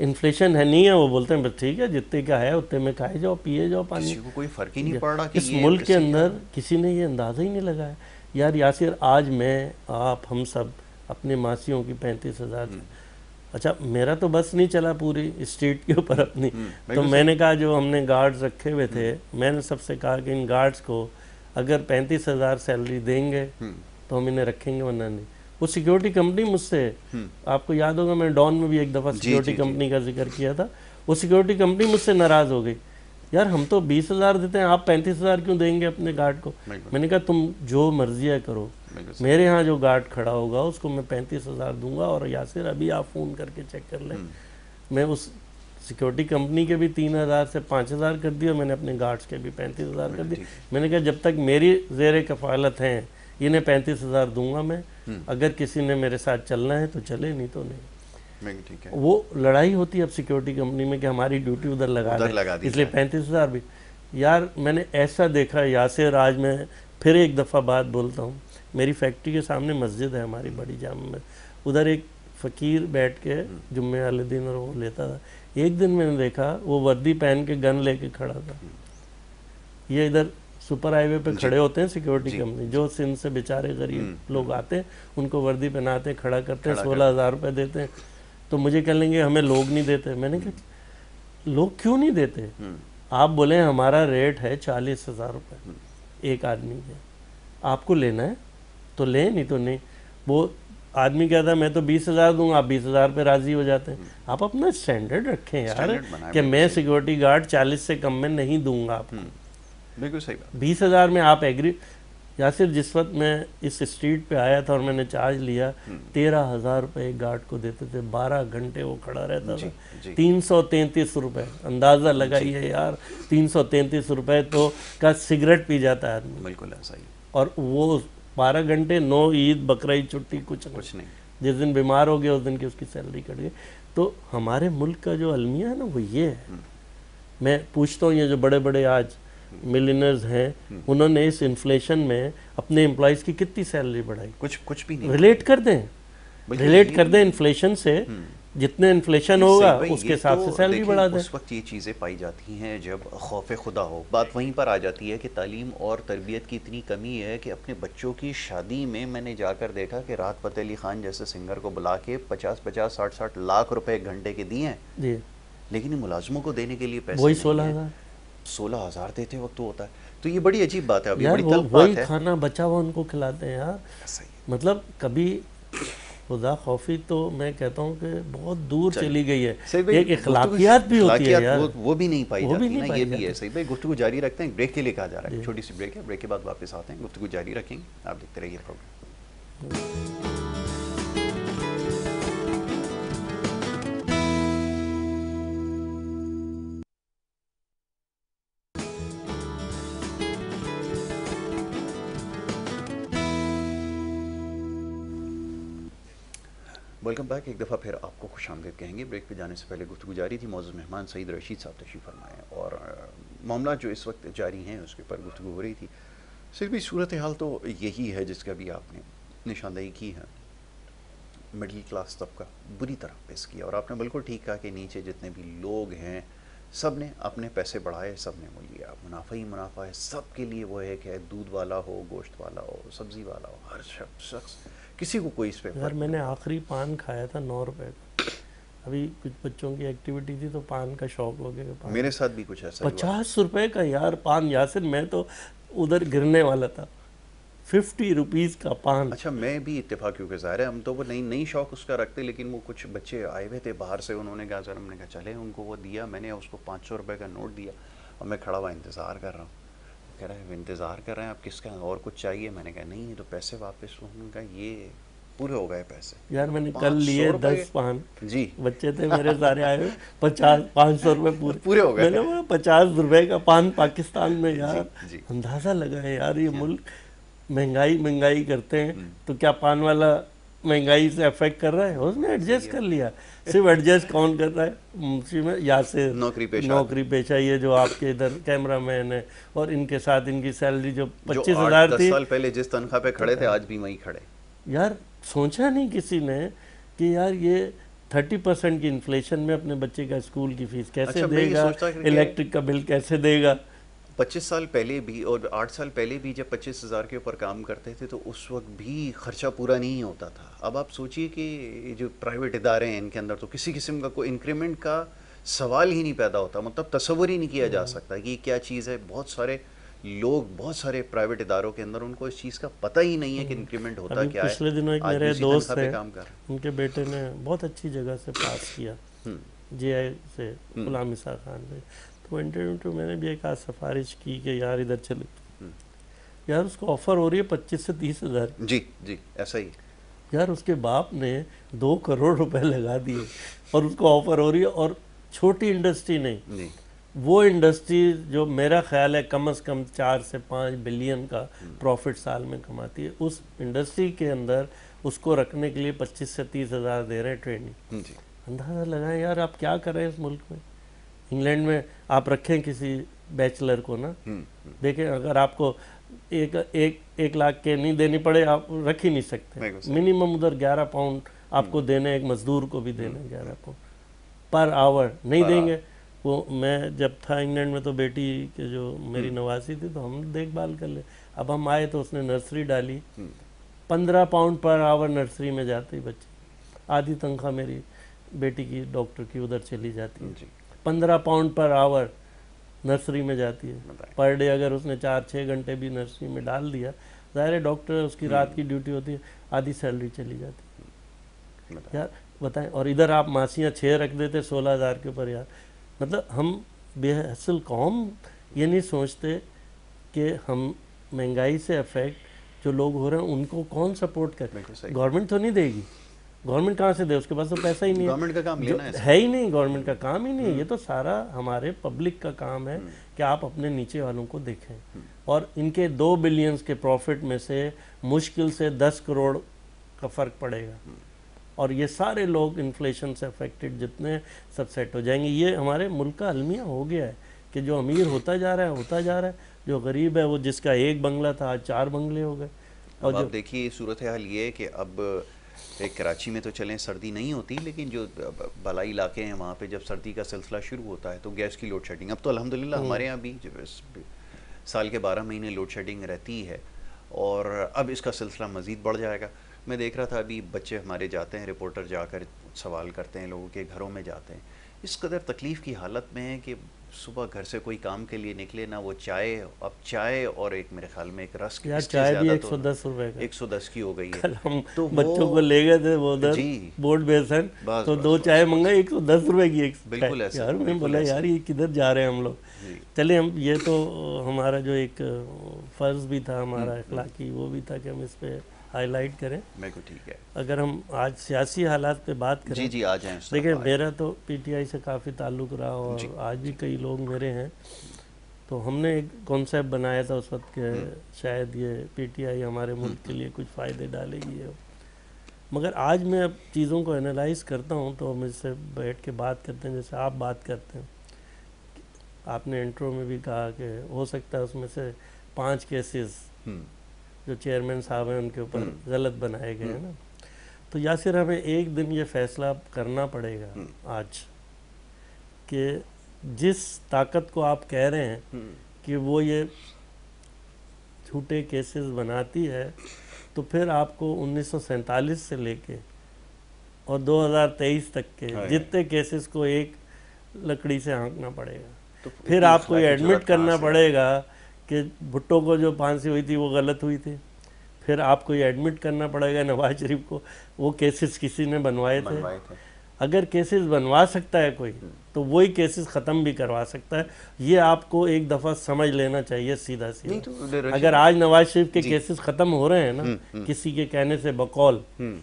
इन्फ्लेशन है नहीं है वो बोलते हैं बस ठीक है जितने का है उतने में खाए जाओ पिए जाओ पानी। किसी को कोई फ़र्क ही नहीं पड़ रहा कि इस मुल्क के अंदर किसी ने ये अंदाज़ा ही नहीं लगाया। यार यासिर आज मैं आप हम सब अपने मासियों की पैंतीस हज़ार हम्म। अच्छा मेरा तो बस नहीं चला पूरी स्ट्रीट के ऊपर अपनी। हम्म, तो मैंने कहा जो हमने गार्ड्स रखे हुए थे मैंने सबसे कहा कि इन गार्ड्स को अगर पैंतीस हज़ार सैलरी देंगे हम्म, तो हम इन्हें रखेंगे वरना नहीं। वो सिक्योरिटी कंपनी मुझसे हम्म, आपको याद होगा मैं डॉन में भी एक दफ़ा सिक्योरिटी। कंपनी का ज़िक्र किया था। वो सिक्योरिटी कंपनी मुझसे नाराज़ हो गई। यार हम तो बीस हज़ार देते हैं आप पैंतीस हज़ार क्यों देंगे अपने गार्ड को? मैंने कहा तुम जो मर्ज़ी है करो। मेरे यहाँ जो गार्ड खड़ा होगा उसको मैं पैंतीस हज़ार दूँगा और यासिर अभी आप फ़ोन करके चेक कर लें। हम्म, मैं उस सिक्योरिटी कंपनी के भी तीन हज़ार से पाँच हज़ार कर दिए और मैंने अपने गार्ड्स के भी पैंतीस हज़ार कर दिए। मैंने कहा जब तक मेरी जेर कफ़ालत हैं इन्हें पैंतीस हज़ार दूँगा मैं। हम्म। अगर किसी ने मेरे साथ चलना है तो चले नहीं तो नहीं। ठीक है. वो लड़ाई होती है अब सिक्योरिटी कंपनी में कि हमारी ड्यूटी उधर लगा उधर लगा दी इसलिए पैंतीस हज़ार भी। यार मैंने ऐसा देखा यासिर आज मैं फिर एक दफ़ा बात बोलता हूँ। मेरी फैक्ट्री के सामने मस्जिद है हमारी बड़ी जाम में। उधर एक फ़कीर बैठ के हम्म। जुम्मे वाले दिन और वो लेता था। एक दिन मैंने देखा वो वर्दी पहन के गन लेके खड़ा था। ये इधर सुपर हाईवे पे खड़े होते हैं सिक्योरिटी कंपनी जो सिंध से बेचारे गरीब हम्म, लोग आते हैं उनको वर्दी पहनाते खड़ा करते हैं सोलह हज़ार रुपये देते हैं। तो मुझे कह लेंगे हमें लोग नहीं देते. मैंने कहा लोग क्यों नहीं देते? हम्म, आप बोले हमारा रेट है चालीस हज़ार रुपये एक आदमी के। आपको लेना है? तो ले नहीं तो नहीं। वो आदमी कहता है मैं तो बीस हज़ार दूँगा। आप बीस हज़ार पे राज़ी हो जाते हैं। आप अपना स्टैंडर्ड रखें यार कि मैं सिक्योरिटी गार्ड चालीस से कम में नहीं दूँगा आपको। हम्म, बिल्कुल सही बात। बीस हज़ार में आप एग्री या सिर्फ़ जिस वक्त मैं इस स्ट्रीट पे आया था और मैंने चार्ज लिया हम्म। तेरह हज़ार रुपये एक गार्ड को देते थे बारह घंटे वो खड़ा रहता जी, था। तीन सौ तैंतीस रुपये अंदाज़ा लगाइए यार तीन सौ तैंतीस रुपये तो का सिगरेट पी जाता है आदमी। बिल्कुल ऐसा ही। और वो बारह घंटे नो ईद बकरा छुट्टी कुछ कुछ नहीं। जिस दिन बीमार हो गया उस दिन की उसकी सैलरी कट गई। तो हमारे मुल्क का जो अलमिया है ना वो ये है। मैं पूछता हूँ ये जो बड़े बड़े आज मिलियनर्स हैं उन्होंने इस इन्फ्लेशन में अपने एम्प्लॉयज़ की कितनी सैलरी बढ़ाई? कुछ कुछ भी नहीं। रिलेट कर दें। रिलेट कर दें इन्फ्लेशन से जितने इन्फ्लेशन होगा उसके हिसाब तो से सैलरी बढ़ा दें। उस वक्त ये चीज़ें पाई जाती हैं जब खौफ खुदा हो। बात वहीं पर आ जाती है कि तालीम और तरबियत की इतनी कमी है कि अपने बच्चों की शादी में मैंने जाकर देखा कि राहत फ़तेह अली खान जैसे सिंगर को बुला के पचास पचास साठ साठ लाख रुपए घंटे के दिए हैं। जी। लेकिन मुलाजमों को देने के लिए पैसे वही सोलह हज़ार। सोलह हज़ार देते वक्त तो होता है। तो ये बड़ी अजीब बात है अभी यार बड़ी वो वही है। खाना बचा हुआ उनको खिलाते हैं यार। सही मतलब कभी खुदा खौफी तो मैं कहता हूँ कि बहुत दूर चली गई है। एक इखलाकियात भी होती है यार। वो, वो भी नहीं पाई वो भी जाती नहीं ना ये भी है। सही भाई गुफ्तगू जारी रखते हैं ब्रेक के लिए कहा जा रहा है। छोटी सी ब्रेक है ब्रेक के बाद वापस आते हैं गुफ्तगू जारी रखेंगे आप देखते रहिए प्रोग्राम वेलकम बैक। एक दफ़ा फिर आपको खुश आमदीद कहेंगे। ब्रेक पे जाने से पहले गुफ्तु जारी थी मौजूद मेहमान सईद रशीद साहब तशरीफ़ फरमाए और मामला जो इस वक्त जारी हैं, उसके ऊपर गुफ्तु हो रही थी। सिर्फ़ भी सूरत हाल तो यही है जिसका भी आपने निशानदेही की है। मिडिल क्लास तबका बुरी तरह पेश किया और आपने बिल्कुल ठीक कहा कि नीचे जितने भी लोग हैं सबने अपने पैसे बढ़ाए सबने वो लिया। मुनाफा ही मुनाफा है सब के लिए वो है कि दूध वाला हो, गोश्त वाला हो, सब्ज़ी वाला हो, हर शख्स किसी को कोई इस पे यार मैंने आखिरी पान खाया था नौ रुपए का। अभी कुछ बच्चों की एक्टिविटी थी तो पान का शौक हो गया पान। मेरे साथ भी कुछ ऐसा पचास रुपए का यार पान यासिर मैं तो उधर गिरने वाला था। फिफ्टी रुपीज़ का पान। अच्छा मैं भी इत्तेफाक क्योंकि ज़ाहिर है हम तो वो नई नई शौक उसका रखते लेकिन वो कुछ बच्चे आए हुए थे बाहर से उन्होंने कहा सर हमने कहा चले उनको वो दिया मैंने उसको पाँच सौ रुपये का नोट दिया और मैं खड़ा हुआ इंतज़ार कर रहा हूँ। कह रहा है इंतज़ार कर रहे हैं आप किसका और कुछ चाहिए? मैंने कहा नहीं तो पैसे वापस उन्होंने कहा ये पूरे हो गए पैसे. यार मैंने कल लिए दस पान। जी। बच्चे थे मेरे सारे आए हुए पचास पाँच सौ रुपये पूरे। पूरे हो गए। मैंने बोला पचास रुपए का पान पाकिस्तान में यार। अंदाज़ा लगा है यार ये मुल्क महँगाई महँगाई करते हैं हम्म। तो क्या पान वाला महँगाई से अफेक्ट कर रहा है उसने एडजस्ट कर लिया। सिर्फ़ एडजस्ट कौन कर रहा है? मुंशी में यासिर नौकरी पेशा। नौकरी पेशा ये जो आपके इधर कैमरा मैन है और इनके साथ इनकी सैलरी जो जो पच्चीस हज़ार थी। साल पहले जिस तनख्वाह पे खड़े थे आज भी वहीं खड़े। यार सोचा नहीं किसी ने कि यार ये थर्टी परसेंट की इन्फ्लेशन में अपने बच्चे का स्कूल की फ़ीस कैसे अच्छा, देगा इलेक्ट्रिक का बिल कैसे देगा। पच्चीस साल पहले भी और आठ साल पहले भी जब पच्चीस हज़ार के ऊपर काम करते थे तो उस वक्त भी खर्चा पूरा नहीं होता था। अब आप सोचिए कि जो प्राइवेट इदारे हैं इनके अंदर तो किसी किस्म का कोई इंक्रीमेंट का सवाल ही नहीं पैदा होता मतलब तस्वर ही नहीं किया जा सकता कि ये क्या चीज़ है। बहुत सारे लोग बहुत सारे प्राइवेट इदारों के अंदर उनको इस चीज़ का पता ही नहीं है कि इंक्रीमेंट होता अभी क्या है। पिछले दिनों एक मेरे दोस्त हैं काम कर उनके बेटे ने बहुत अच्छी जगह से पास किया। हम्म, जे आई से गुलाम खान से। तो इंटरव्यू तो मैंने भी एक आज सिफारिश की कि यार इधर चले। हम्म। यार उसको ऑफ़र हो रही है पच्चीस से तीस हज़ार। जी जी ऐसा ही। यार उसके बाप ने दो करोड़ रुपए लगा दिए और उसको ऑफ़र हो रही है और छोटी इंडस्ट्री नहीं। जी। वो इंडस्ट्री जो मेरा ख्याल है कम से कम चार से पाँच बिलियन का प्रॉफिट साल में कमाती है। उस इंडस्ट्री के अंदर उसको रखने के लिए पच्चीस से तीस हज़ार दे रहे हैं ट्रेनिंग। जी। अंदाज़ा लगाएँ यार आप क्या कर रहे हैं इस मुल्क में? इंग्लैंड में आप रखें किसी बैचलर को ना हम्म देखें अगर आपको एक एक एक लाख के नहीं देनी पड़े आप रख ही नहीं सकते। मिनिमम उधर ग्यारह पाउंड आपको देने एक मजदूर को भी देने ग्यारह पाउंड। पर आवर नहीं देंगे। वो मैं जब था इंग्लैंड में तो बेटी के जो मेरी नवासी थी तो हम देखभाल कर ले। अब हम आए तो उसने नर्सरी डाली। हम्म, पंद्रह पाउंड पर आवर नर्सरी में जाते बच्चे। आधी तनख्वाह मेरी बेटी की डॉक्टर की उधर चली जाती है। पंद्रह पाउंड पर आवर नर्सरी में जाती है। पर डे अगर उसने चार छः घंटे भी नर्सरी में डाल दिया ज़ाहिर है डॉक्टर उसकी रात की ड्यूटी होती है आधी सैलरी चली जाती है। यार बताएँ और इधर आप मासियाँ छः रख देते सोलह हज़ार के ऊपर यार। मतलब हम बेहसल कौम ये नहीं सोचते कि हम महँगाई से अफेक्ट जो लोग हो रहे हैं उनको कौन सपोर्ट करे। गवर्नमेंट तो नहीं देगी। गवर्नमेंट कहाँ से दे? उसके पास तो पैसा ही नहीं है। गवर्नमेंट का काम लेना है है ही नहीं गवर्नमेंट का काम ही नहीं है। ये तो सारा हमारे पब्लिक का काम है कि आप अपने नीचे वालों को देखें। और इनके दो बिलियंस के प्रॉफिट में से मुश्किल से दस करोड़ का फ़र्क पड़ेगा। और ये सारे लोग इन्फ्लेशन से अफेक्टेड जितने सब सेट हो जाएँगे। ये हमारे मुल्क का अलमिया हो गया है कि जो अमीर होता जा रहा है होता जा रहा है। जो गरीब है वो जिसका एक बंगला था आज चार बंगले हो गए। और जो देखिए सूरत हाल ये कि अब एक कराची में तो चलें सर्दी नहीं होती लेकिन जो बलाई इलाके हैं वहाँ पे जब सर्दी का सिलसिला शुरू होता है तो गैस की लोड शेडिंग अब तो अल्हम्दुलिल्लाह हमारे यहाँ भी साल के बारह महीने लोड शेडिंग रहती है और अब इसका सिलसिला मज़ीद बढ़ जाएगा। मैं देख रहा था अभी बच्चे हमारे जाते हैं रिपोर्टर जाकर सवाल करते हैं लोगों के घरों में जाते हैं। इस कदर तकलीफ़ की हालत में है कि सुबह घर से कोई काम के लिए निकले ना वो चाय अब चाय और एक मेरे ख्याल में एक रस यार चाय भी एक सौ दस रुपये का। एक सौ दस की हो गई है। हम तो बच्चों को ले गए थे वो उधर बोर्ड बेसन तो दो चाय मंगाई एक सौ दस रुपए की एक बिल्कुल। यार बिल्कुल बोला यार ये किधर जा रहे हैं हम लोग? चले हम ये तो हमारा जो एक फ़र्ज़ भी था हमारा हम्म, अखलाकी वो भी था कि हम इस पे हाईलाइट करें। मेरे को ठीक है। अगर हम आज सियासी हालात पे बात करें जी जी आ जाएँ देखिए मेरा तो पीटीआई से काफ़ी ताल्लुक़ रहा और आज भी कई लोग मेरे हैं। तो हमने एक कॉन्सेप्ट बनाया था उस वक्त हम्म। के शायद ये पीटीआई हमारे मुल्क के लिए कुछ फ़ायदे डालेगी ये। मगर आज मैं अब चीज़ों को एनालाइज करता हूँ तो मुझसे बैठ के बात करते हैं जैसे आप बात करते हैं। आपने इंट्रो में भी कहा कि हो सकता है उसमें से पाँच केसेस हम्म, जो चेयरमैन साहब हैं उनके ऊपर हम्म। गलत बनाए गए हैं ना तो यासिर हमें एक दिन ये फैसला करना पड़ेगा हम्म। आज कि जिस ताकत को आप कह रहे हैं हम्म, कि वो ये झूठे केसेस बनाती है तो फिर आपको 1947 से लेके और 2023 तक के हाय। जितने केसेस को एक लकड़ी से हाँकना पड़ेगा तो फिर आपको ये एडमिट करना? पड़ेगा कि भुट्टो को जो फांसी हुई थी वो गलत हुई थी। फिर आपको ये एडमिट करना पड़ेगा नवाज़ शरीफ को वो केसेस किसी ने बनवाए थे। थे। अगर केसेस बनवा सकता है कोई तो वही केसेस ख़त्म भी करवा सकता है। ये आपको एक दफ़ा समझ लेना चाहिए सीधा सीधा तो अगर आज नवाज़ शरीफ के केसेस ख़त्म हो रहे हैं ना किसी के कहने से बकौल। हम्म,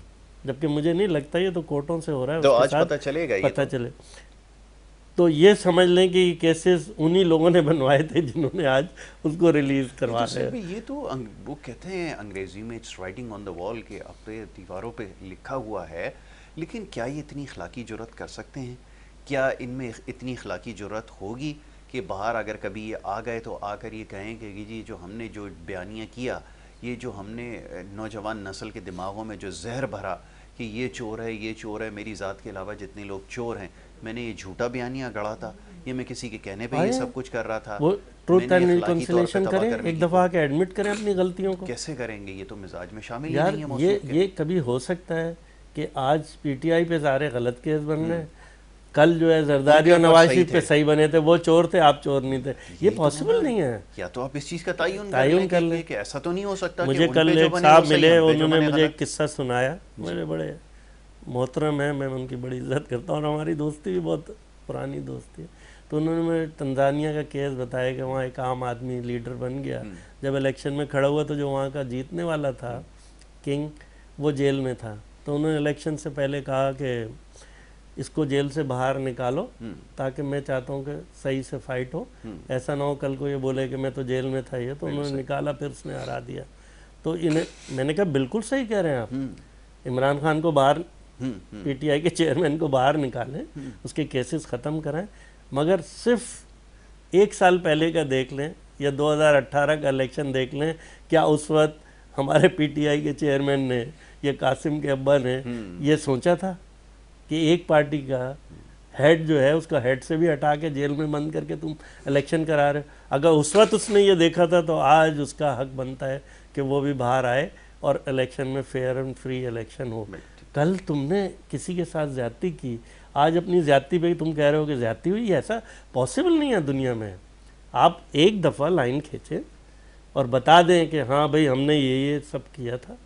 जबकि मुझे नहीं लगता ये तो कोर्टों से हो रहा है तो आज पता चलेगा पता तो। चले। तो ये समझ लें कि केसेस उन्हीं लोगों ने बनवाए थे जिन्होंने आज उसको रिलीज़ करवा तो रहे सर ये तो वो कहते हैं अंग्रेज़ी में it's writing on the wall के तो दीवारों पे लिखा हुआ है लेकिन क्या ये इतनी अखलाकी ज़रूरत कर सकते हैं? क्या इनमें इतनी अखलाकी ज़रूरत होगी कि बाहर अगर कभी ये आ गए तो आकर ये कहें कि जी जो हमने जो बयानिया किया ये जो हमने नौजवान नस्ल के दिमागों में जो जहर भरा कि ये चोर है ये चोर है मेरी ज़ात के अलावा जितने लोग चोर हैं मैंने ये झूठा बयानिया गढ़ा था। ये मैं किसी के कहने पे ये सब कुछ कर रहा था। वो ट्रूथ एंड तबाह करें एक दफ़ा आके एडमिट करें अपनी गलतियों को। कैसे करेंगे? ये तो मिजाज में शामिल ही नहीं है ये के। ये कभी हो सकता है कि आज पीटीआई पे सारे गलत केस बन रहे कल जो है जरदारी और नवाज़ शरीफ पे सही बने थे वो चोर थे आप चोर नहीं थे। ये तो पॉसिबल मसला नहीं है। या तो आप इस चीज़ का तायुन तायुन कर लें। कि- कि ऐसा तो नहीं हो सकता मुझे कल एक साहब मिले उन्होंने मुझे एक किस्सा सुनाया। मेरे बड़े मोहतरम है मैं उनकी बड़ी इज़्ज़त करता हूँ और हमारी दोस्ती भी बहुत पुरानी दोस्ती है। तो उन्होंने मुझे तंजानिया का केस बताया कि वहाँ एक आम आदमी लीडर बन गया। हम्म। जब इलेक्शन में खड़ा हुआ तो जो वहाँ का जीतने वाला था किंग वो जेल में था। तो उन्होंने इलेक्शन से पहले कहा कि इसको जेल से बाहर निकालो हम्म, ताकि मैं चाहता हूँ कि सही से फाइट हो। हम्म। ऐसा ना हो कल को ये बोले कि मैं तो जेल में था ये तो उन्होंने निकाला फिर उसने हरा दिया। तो इन्हें मैंने कहा बिल्कुल सही कह रहे हैं आप। इमरान खान को बाहर पीटीआई के चेयरमैन को बाहर निकालें उसके केसेस ख़त्म कराएँ मगर सिर्फ़ एक साल पहले का देख लें या 2018 का इलेक्शन देख लें क्या उस वक्त हमारे पीटीआई के चेयरमैन ने या कासिम के अब्बा ने हम्म। ये सोचा था कि एक पार्टी का हेड जो है उसका हेड से भी हटा के जेल में बंद करके तुम इलेक्शन करा रहे हो? अगर उस वक्त उसने ये देखा था तो आज उसका हक बनता है कि वो भी बाहर आए और इलेक्शन में फेयर एंड फ्री इलेक्शन हो। कल तुमने किसी के साथ ज्यादती की। आज अपनी ज्यादती पे तुम कह रहे हो कि ज्यादती हुई? ऐसा पॉसिबल नहीं है दुनिया में। आप एक दफ़ा लाइन खींचें और बता दें कि हाँ भाई, हमने ये ये सब किया था।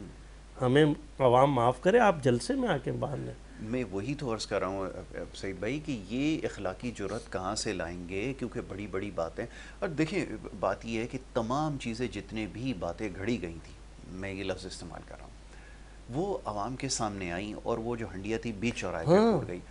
हमें आवाम माफ़ करे, आप जलसे में आके बाहर लें मैं वही तो अर्ज़ कर रहा हूँ सईद भाई, कि ये अखलाकी ज़रूरत कहाँ से लाएँगे? क्योंकि बड़ी बड़ी बातें। और देखिए, बात ये है कि तमाम चीज़ें जितने भी बातें घड़ी गई थी, मैं ये लफ्ज़ इस्तेमाल कर रहा हूँ। वो आवाम के सामने आई और वो जो हंडिया थी बीच और हाँ। टूट गई।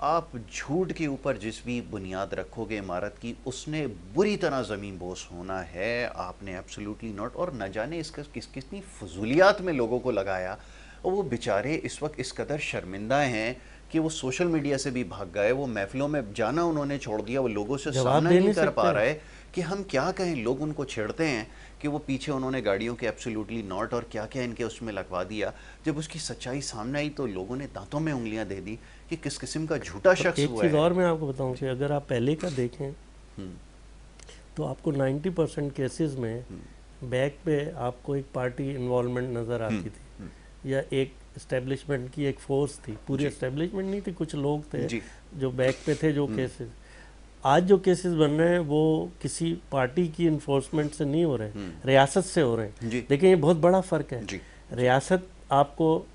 आप झूठ के ऊपर जिस भी बुनियाद रखोगे इमारत की उसने बुरी तरह ज़मीन बोस होना है। आपने एब्सोल्युटली नॉट और न जाने इसका किस कितनी फजूलियात में लोगों को लगाया। और वो बेचारे इस वक्त इस कदर शर्मिंदा हैं कि वो सोशल मीडिया से भी भाग गए। वो महफिलों में जाना उन्होंने छोड़ दिया। वो लोगों से सामना नहीं कर पा। रहे कि हम क्या कहें लोग उनको छेड़ते हैं। कि वो पीछे उन्होंने गाड़ियों के एब्सोल्युटली नॉट और क्या क्या इनके उसमें लगवा दिया। जब उसकी सच्चाई सामने आई तो लोगों ने दांतों में उंगलियाँ दे दी कि किस किस्म का झूठा शख्स एक हुआ चीज़ है। और मैं आपको बताऊँ कि अगर आप पहले का देखें हम्म, तो आपको 90 परसेंट केसेज में बैक पे आपको एक पार्टी इन्वॉल्वमेंट नज़र आती थी। या एक इस्टेब्लिशमेंट की एक फोर्स थी। पूरी इस्टेब्लिशमेंट नहीं थी कुछ लोग थे जो। बैक पे थे जो केसेस आज जो केसेस बन रहे हैं वो किसी पार्टी की इन्फोर्समेंट से नहीं हो रहे हैं रियासत से हो रहे हैं। लेकिन ये बहुत बड़ा फ़र्क है। रियासत आपको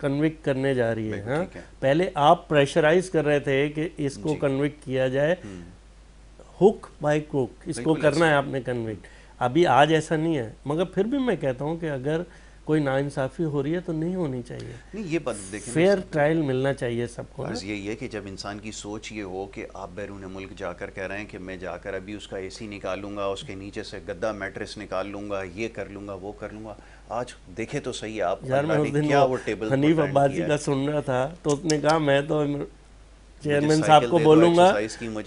कन्विक्ट करने जा रही है हाँ? है। पहले आप प्रेशराइज कर रहे थे कि इसको। कन्विक्ट किया जाए। हुक बाय क्रुक इसको करना है आपने कन्विक्ट अभी आज ऐसा नहीं है मगर फिर भी मैं कहता हूँ कि अगर कोई नाइंसाफ़ी हो रही है तो नहीं होनी चाहिए। नहीं ये बात देखें फेयर ट्रायल मिलना चाहिए सबको अर्ज़ यही है कि जब इंसान की सोच ये हो कि आप बैरून मुल्क जाकर कह रहे हैं कि मैं जाकर अभी उसका एसी निकालूँगा उसके नीचे से गद्दा मैट्रेस निकाल लूँगा ये कर लूँगा वो कर लूँगा आज देखे तो सही आप यार मैं उस दिन क्या वो टेबल हनीफ अब्बासी का सुन रहा था तो उसने कहा मैं तो चेयरमैन साहब को बोलूँगा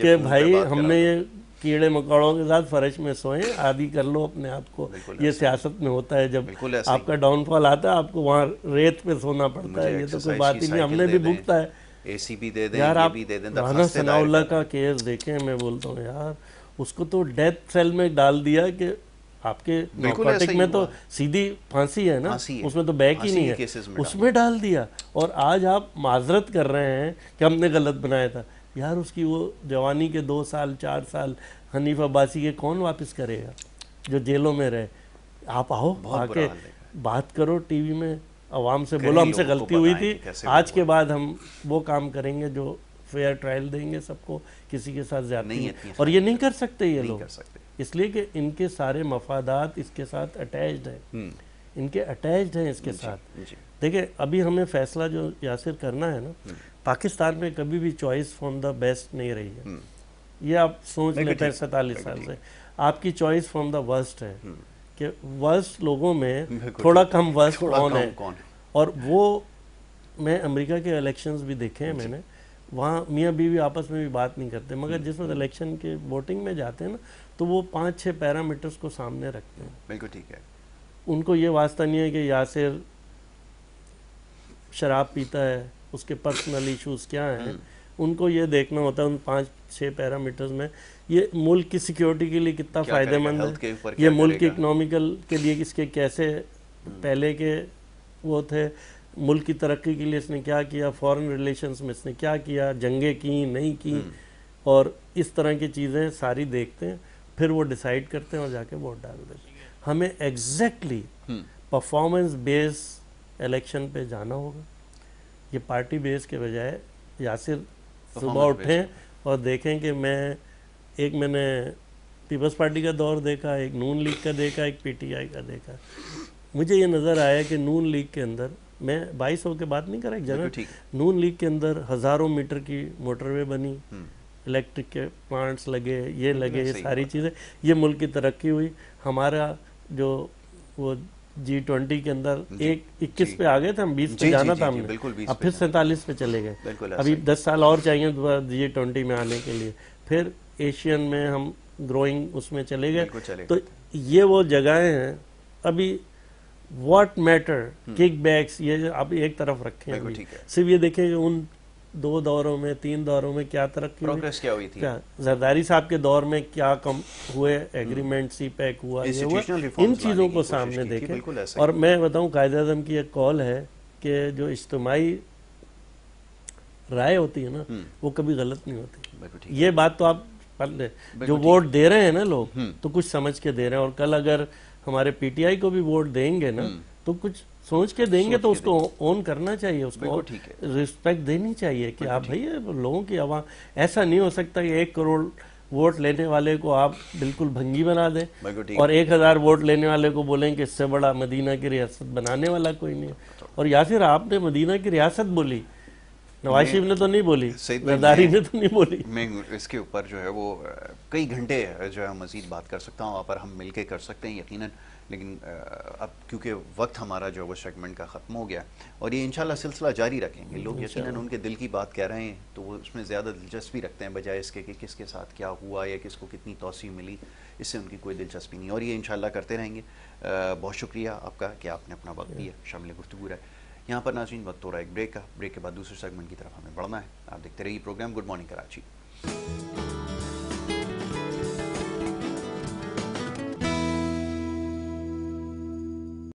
कि भाई हमने ये कीड़े मकोड़ों के साथ फर्श में सोए आदि कर लो अपने आप को। ये सियासत में होता है जब। आपका डाउनफॉल आता है आपको वहाँ रेत पे सोना पड़ता है। ये तो कोई बात ही नहीं हमने भी भुगता है। एसी भी दे दें यार आप भी दे दें राना सनाउल्ला का केस देखें मैं बोलता हूँ यार उसको तो डेथ सेल में डाल दिया कि आपके नार्कोटिक में तो सीधी फांसी है ना? है। उसमें तो बैक ही नहीं है। उसमें डाल दिया। और आज आप माजरत कर रहे हैं कि हमने गलत बनाया था। यार उसकी वो जवानी के दो साल चार साल हनीफ अब्बासी के कौन वापस करेगा जो जेलों में रहे? आप आओ आके बात करो टीवी में आवाम से बोलो हमसे गलती हुई थी। आज के बाद हम वो काम करेंगे जो फेयर ट्रायल देंगे सबको किसी के साथ ज़्यादा नहीं इतनी और ये नहीं कर सकते ये लोग। इसलिए कि इनके सारे मफादात इसके साथ अटैच्ड हैं। हम्म, इनके अटैच्ड हैं इसके साथ। जी। देखिए अभी हमें फैसला जो यासिर करना है ना पाकिस्तान में कभी भी चॉइस फ्रॉम द बेस्ट नहीं रही है। हम्म, ये आप सोच लेते हैं सैतालीस साल से। आपकी चॉइस फ्रॉम द वर्स्ट है। हम्म, कि वर्स्ट लोगों में थोड़ा कम वर्स्ट कौन है? और वो मैं अमेरिका के इलेक्शंस भी देखे हैं मैंने। वहाँ मियाँ बीवी आपस में भी बात नहीं करते हम्म, मगर जिस वक्त इलेक्शन के वोटिंग में जाते हैं ना तो वो पाँच छः पैरामीटर्स को सामने रखते हैं। बिल्कुल ठीक है। उनको ये वास्ता नहीं है कि यासिर शराब पीता है उसके पर्सनल इश्यूज़ क्या हैं हम्म। उनको ये देखना होता है उन पाँच छः पैरामीटर्स में ये मुल्क की सिक्योरिटी के लिए कितना फ़ायदेमंद है ये मुल्क के? इकोनॉमिकल के लिए इसके कैसे पहले के वो थे मुल्क की तरक्की के लिए इसने क्या किया फॉरेन रिलेशंस में इसने क्या किया जंगें की नहीं की हम्म। और इस तरह की चीज़ें सारी देखते हैं फिर वो डिसाइड करते हैं और जाके वोट डाल देते हैं हमें exactly hmm, performance base election पे जाना होगा। ये पार्टी बेस के बजाय यासिर सुबह Performance उठें और देखें कि मैं एक मैंने पीपल्स पार्टी का दौर देखा एक नून लीग का देखा एक पीटीआई का देखा। मुझे ये नज़र आया कि नून लीग के अंदर मैं बाईस सौ के बात नहीं करा एक जनरल नून लीग के अंदर हज़ारों मीटर की मोटरवे बनी हम्म, इलेक्ट्रिक के प्लांट्स लगे ये लगे ये सारी चीज़ें ये मुल्क की तरक्की हुई। हमारा जो वो जी ट्वेंटी के अंदर एक इक्कीस पे आ गए थे हम बीस पे जाना था हमने। अब फिर। सैंतालीस पे चले गए। अभी दस साल और चाहिए दोबारा जी ट्वेंटी में आने के लिए। फिर एशियन में हम ग्रोइंग उसमें चले गए। तो ये वो जगहें हैं। अभी व्हाट मैटर किक बैक्स ये आप एक तरफ़ रखें अभी। सिर्फ़ ये देखें कि उन दो दौरों में तीन दौरों में क्या तरक्की हुई? प्रोग्रेस क्या हुई थी? क्या जरदारी साहब के दौर में क्या कम हुए? एग्रीमेंट सी पैक हुआ ये हुआ इन चीज़ों को सामने देखें। और मैं बताऊँ कायद अजम की एक कॉल है कि जो इज्तमाही राय होती है ना हम्म। वो कभी गलत नहीं होती। ये बात तो आप जो वोट दे रहे हैं ना लोग हम्म। तो कुछ समझ के दे रहे हैं। और कल अगर हमारे पीटीआई को भी वोट देंगे ना हम्म। तो कुछ सोच के देंगे सोच तो के उसको ऑन करना चाहिए उसको ठीक है। रिस्पेक्ट देनी चाहिए कि आप भैया लोगों की आवाम ऐसा नहीं हो सकता कि एक करोड़ वोट लेने वाले को आप बिल्कुल भंगी बना दें और एक हज़ार वोट लेने वाले को बोलें कि इससे बड़ा मदीना की रियासत बनाने वाला कोई नहीं है। और यासिर आपने मदीना की रियासत बोली नवाज़ शरीफ ने तो नहीं बोली जरदारी ने तो नहीं बोली। मैं इसके ऊपर जो है वो कई घंटे जो है मजीद बात कर सकता हूँ वहाँ पर हम मिलके कर सकते हैं यकीनन। लेकिन अब क्योंकि वक्त हमारा जो है वो सेगमेंट का ख़त्म हो गया और ये इंशाल्लाह सिलसिला जारी रखेंगे। लोग यकीनन उनके दिल की बात कह रहे हैं तो वो उसमें ज़्यादा दिलचस्पी रखते हैं बजाय इसके कि किसके साथ क्या हुआ या किसको कितनी तोसी मिली इससे उनकी कोई दिलचस्पी नहीं और ये इंशाल्लाह करते रहेंगे। बहुत शुक्रिया आपका कि आपने अपना वक्त दिया शामिल गुफ्तु रहा। यहाँ पर नाजीन वक्त हो रहा है एक ब्रेक का। ब्रेक के बाद दूसरे सेगमेंट की तरफ़ हमें बढ़ना है। आप देखते रहिए प्रोग्राम गुड मॉर्निंग कराची